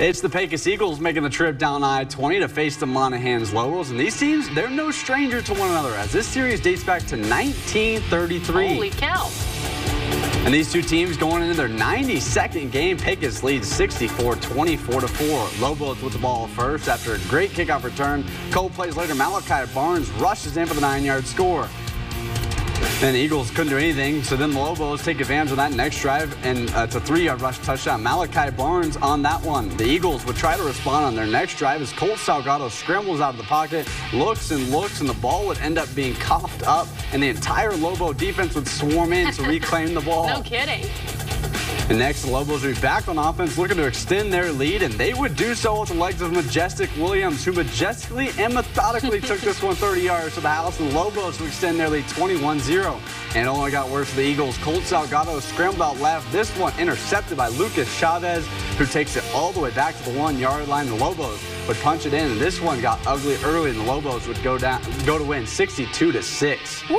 It's the Pecos Eagles making the trip down I-20 to face the Monahans Lobos. And these teams, they're no stranger to one another as this series dates back to 1933. Holy cow. And these two teams going into their 92nd game, Pecos leads 64-24 to 4. Lobos with the ball first after a great kickoff return. Cole plays later. Malachi Barnes rushes in for the nine-yard score. Then the Eagles couldn't do anything, so then the Lobos take advantage of that next drive, and uh, it's a three-yard rush touchdown. Malachi Barnes on that one. The Eagles would try to respond on their next drive as Colt Salgado scrambles out of the pocket, looks and looks, and the ball would end up being coughed up, and the entire Lobo defense would swarm in to reclaim the ball. No kidding. And next, the Lobos would be back on offense, looking to extend their lead, and they would do so with the legs of Majestic Williams, who majestically and methodically took this one 30 yards to the house, and the Lobos would extend their lead 21-0. And it only got worse for the Eagles. Colt Salgado scrambled out left. This one intercepted by Lucas Chavez, who takes it all the way back to the one-yard line. The Lobos would punch it in, and this one got ugly early, and the Lobos would go down, go to win 62 to 6.